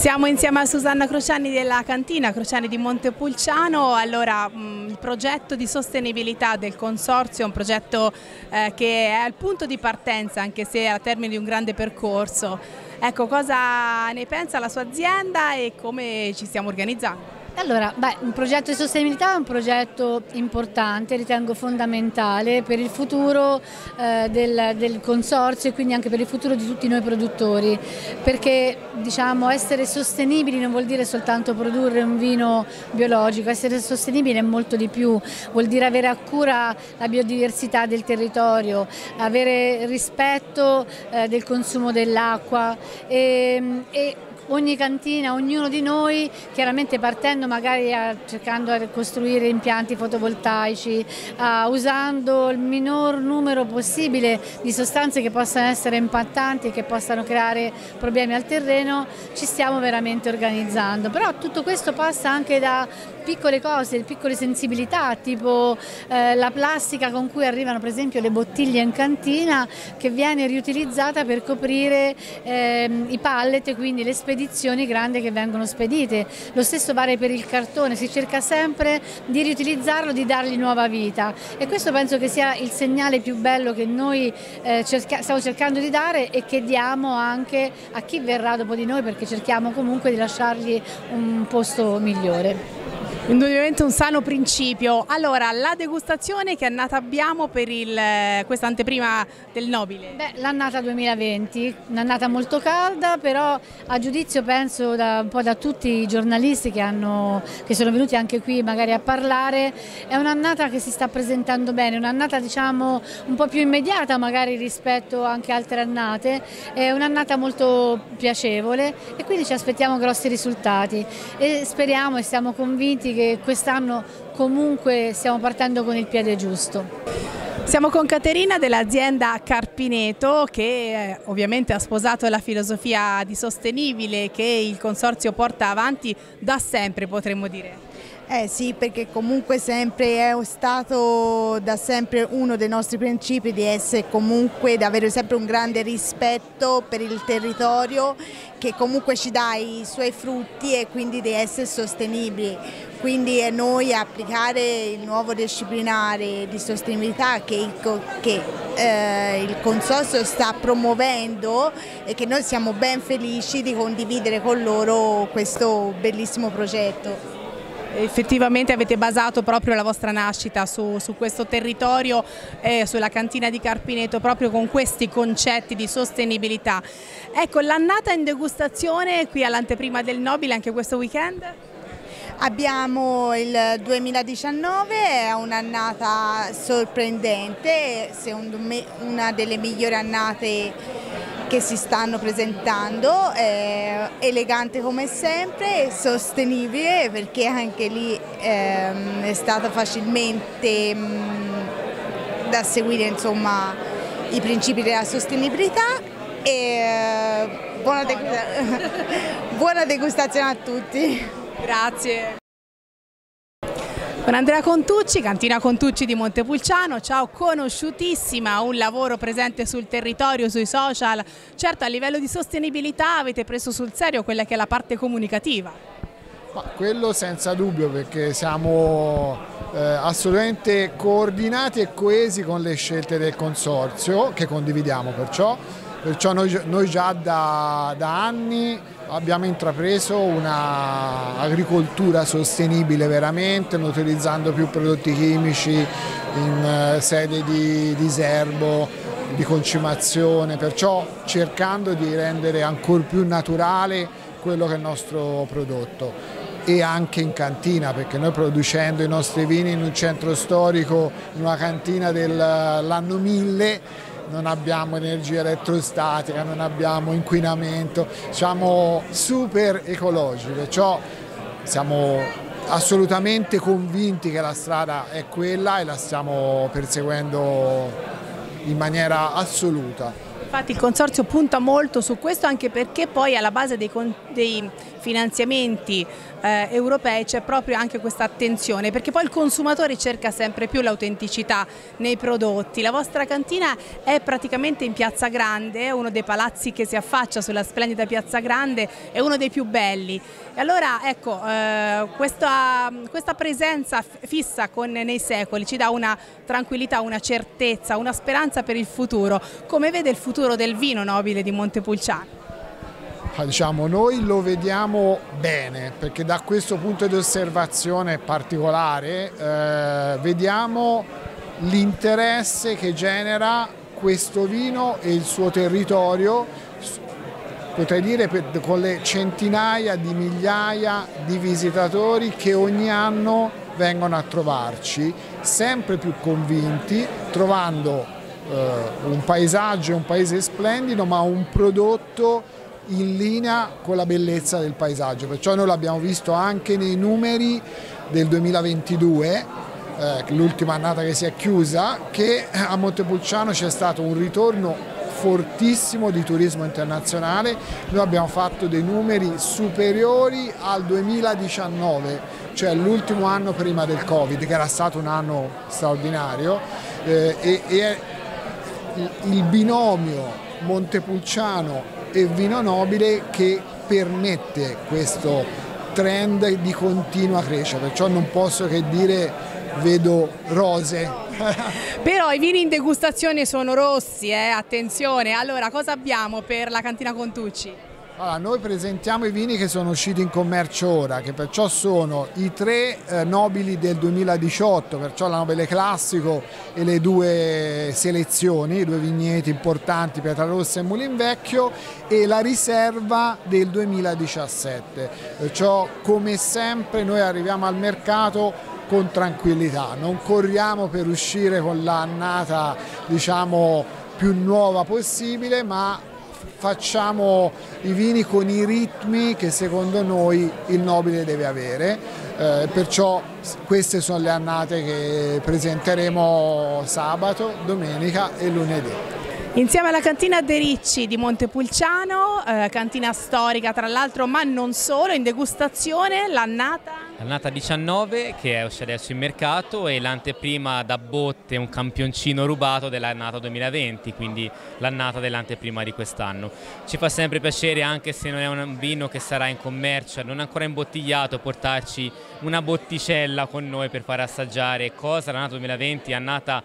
Siamo insieme a Susanna Crociani della cantina Crociani di Montepulciano. Allora, mh, il progetto di sostenibilità del consorzio è un progetto eh, che è al punto di partenza, anche se a termine di un grande percorso. Ecco, cosa ne pensa la sua azienda e come ci stiamo organizzando? Allora, beh, un progetto di sostenibilità è un progetto importante, ritengo fondamentale per il futuro eh, del, del, consorzio e quindi anche per il futuro di tutti noi produttori, perché diciamo, essere sostenibili non vuol dire soltanto produrre un vino biologico, essere sostenibile è molto di più, vuol dire avere a cura la biodiversità del territorio, avere rispetto eh, del consumo dell'acqua e, e ogni cantina, ognuno di noi, chiaramente partendo magari a, cercando di costruire impianti fotovoltaici, a, usando il minor numero possibile di sostanze che possano essere impattanti e che possano creare problemi al terreno, ci stiamo veramente organizzando. Però tutto questo passa anche da piccole cose, piccole sensibilità, tipo eh, la plastica con cui arrivano per esempio le bottiglie in cantina che viene riutilizzata per coprire eh, i pallet, quindi le spedizioni grandi che vengono spedite. Lo stesso vale per il cartone, si cerca sempre di riutilizzarlo, di dargli nuova vita e questo penso che sia il segnale più bello che noi eh, cerca stiamo cercando di dare e che diamo anche a chi verrà dopo di noi perché cerchiamo comunque di lasciargli un posto migliore. Indubbiamente un sano principio. Allora, la degustazione che annata abbiamo per eh, questa anteprima del Nobile? l'annata 2020, un'annata molto calda, però a giudizio penso da, un po' da tutti i giornalisti che, hanno, che sono venuti anche qui magari a parlare, è un'annata che si sta presentando bene, un'annata diciamo un po' più immediata magari rispetto anche a altre annate, è un'annata molto piacevole e quindi ci aspettiamo grossi risultati e speriamo e siamo convinti che che quest'anno comunque stiamo partendo con il piede giusto. Siamo con Caterina dell'azienda Carpineto che eh, ovviamente ha sposato la filosofia di sostenibile che il consorzio porta avanti da sempre potremmo dire. Eh sì, perché comunque sempre è stato da sempre uno dei nostri principi di essere comunque, di avere sempre un grande rispetto per il territorio che comunque ci dà i suoi frutti e quindi di essere sostenibili. Quindi è noi applicare il nuovo disciplinare di sostenibilità che che, eh, il Consorzio sta promuovendo e che noi siamo ben felici di condividere con loro questo bellissimo progetto effettivamente avete basato proprio la vostra nascita su, su questo territorio e sulla cantina di Carpineto proprio con questi concetti di sostenibilità. Ecco, l'annata in degustazione qui all'anteprima del Nobile anche questo weekend? Abbiamo il 2019, è un'annata sorprendente, una delle migliori annate che si stanno presentando, è elegante come sempre, sostenibile perché anche lì ehm, è stata facilmente mh, mm, da seguire insomma, i principi della sostenibilità e eh, buona, buona degustazione a tutti. Grazie. Con Andrea Contucci, Cantina Contucci di Montepulciano, ciao, conosciutissima, un lavoro presente sul territorio, sui social, certo a livello di sostenibilità avete preso sul serio quella che è la parte comunicativa. Ma quello senza dubbio perché siamo eh, assolutamente coordinati e coesi con le scelte del consorzio che condividiamo perciò, perciò noi, noi già da, da anni abbiamo intrapreso un'agricoltura sostenibile veramente, utilizzando più prodotti chimici in eh, sede di diserbo, di concimazione, perciò cercando di rendere ancora più naturale quello che è il nostro prodotto. E anche in cantina perché noi producendo i nostri vini in un centro storico, in una cantina dell'anno 1000 non abbiamo energia elettrostatica, non abbiamo inquinamento, siamo super ecologici, perciò siamo assolutamente convinti che la strada è quella e la stiamo perseguendo in maniera assoluta. Infatti il Consorzio punta molto su questo anche perché poi alla base dei, dei finanziamenti eh, europei c'è proprio anche questa attenzione perché poi il consumatore cerca sempre più l'autenticità nei prodotti. La vostra cantina è praticamente in Piazza Grande, è uno dei palazzi che si affaccia sulla splendida Piazza Grande, è uno dei più belli. E allora ecco, eh, questa, questa, presenza fissa con, nei secoli ci dà una tranquillità, una certezza, una speranza per il futuro. Come vede il futuro futuro del vino nobile di Montepulciano? Ah, diciamo, noi lo vediamo bene perché da questo punto di osservazione particolare eh, vediamo l'interesse che genera questo vino e il suo territorio potrei dire per, con le centinaia di migliaia di visitatori che ogni anno vengono a trovarci sempre più convinti trovando un paesaggio, un paese splendido, ma un prodotto in linea con la bellezza del paesaggio. Perciò noi l'abbiamo visto anche nei numeri del 2022, eh, l'ultima annata che si è chiusa, che a Montepulciano c'è stato un ritorno fortissimo di turismo internazionale, noi abbiamo fatto dei numeri superiori al 2019, cioè l'ultimo anno prima del Covid, che era stato un anno straordinario eh, e, e il binomio Montepulciano e Vino Nobile che permette questo trend di continua crescita, perciò non posso che dire vedo rose. Però i vini in degustazione sono rossi, eh? attenzione. Allora cosa abbiamo per la cantina Contucci? Allora, noi presentiamo i vini che sono usciti in commercio ora, che perciò sono i tre eh, nobili del 2018, perciò la Nobile Classico e le due selezioni, i due vigneti importanti, Pietrarossa e Mulinvecchio, e la riserva del 2017. Perciò come sempre noi arriviamo al mercato con tranquillità, non corriamo per uscire con l'annata diciamo, più nuova possibile, ma facciamo i vini con i ritmi che secondo noi il nobile deve avere, eh, perciò queste sono le annate che presenteremo sabato, domenica e lunedì. Insieme alla cantina De Ricci di Montepulciano, eh, cantina storica tra l'altro ma non solo, in degustazione l'annata L'annata 19 che esce adesso in mercato e l'anteprima da botte, un campioncino rubato dell'annata 2020, quindi l'annata dell'anteprima di quest'anno. Ci fa sempre piacere anche se non è un vino che sarà in commercio, non ancora imbottigliato, portarci una botticella con noi per far assaggiare cosa l'annata 2020 è annata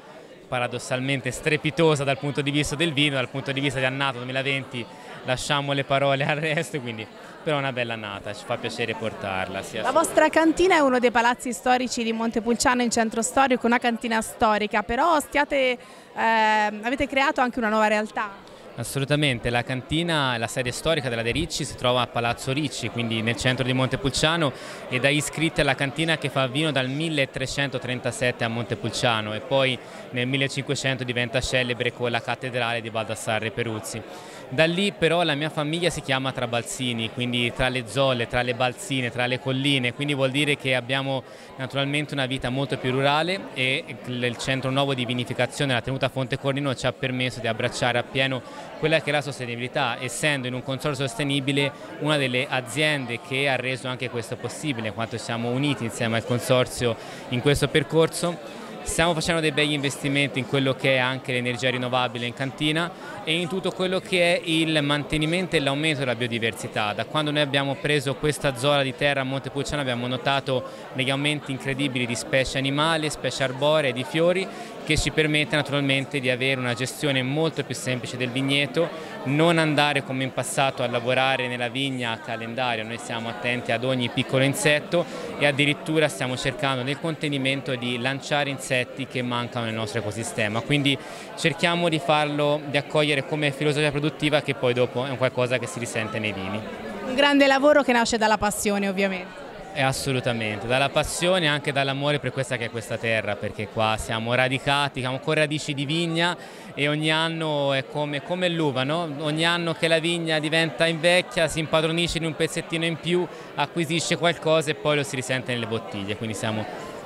paradossalmente strepitosa dal punto di vista del vino, dal punto di vista di annata 2020 lasciamo le parole al resto, quindi però è una bella annata, ci fa piacere portarla. La vostra cantina è uno dei palazzi storici di Montepulciano in centro storico, una cantina storica, però stiate, eh, avete creato anche una nuova realtà. Assolutamente, la cantina, la sede storica della De Ricci si trova a Palazzo Ricci, quindi nel centro di Montepulciano ed è iscritta alla cantina che fa vino dal 1337 a Montepulciano e poi nel 1500 diventa celebre con la cattedrale di Baldassarre Peruzzi. Da lì però la mia famiglia si chiama Trabalzini, quindi tra le zolle, tra le balzine, tra le colline, quindi vuol dire che abbiamo naturalmente una vita molto più rurale e il centro nuovo di vinificazione, la tenuta Fonte Cornino ci ha permesso di abbracciare appieno quella che è la sostenibilità, essendo in un consorzio sostenibile una delle aziende che ha reso anche questo possibile, quanto siamo uniti insieme al consorzio in questo percorso Stiamo facendo dei begli investimenti in quello che è anche l'energia rinnovabile in cantina e in tutto quello che è il mantenimento e l'aumento della biodiversità. Da quando noi abbiamo preso questa zona di terra a Montepulciano abbiamo notato degli aumenti incredibili di specie animali, specie arboree, di fiori che ci permette naturalmente di avere una gestione molto più semplice del vigneto, non andare come in passato a lavorare nella vigna a calendario, noi siamo attenti ad ogni piccolo insetto e addirittura stiamo cercando nel contenimento di lanciare insetti che mancano nel nostro ecosistema, quindi cerchiamo di farlo, di accogliere come filosofia produttiva che poi dopo è un qualcosa che si risente nei vini. Un grande lavoro che nasce dalla passione ovviamente. Eh, assolutamente, dalla passione e anche dall'amore per questa che è questa terra, perché qua siamo radicati, siamo con radici di vigna e ogni anno è come, come l'uva, no? ogni anno che la vigna diventa invecchia si impadronisce in un pezzettino in più, acquisisce qualcosa e poi lo si risente nelle bottiglie, quindi siamo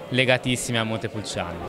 legatissimi a Montepulciano.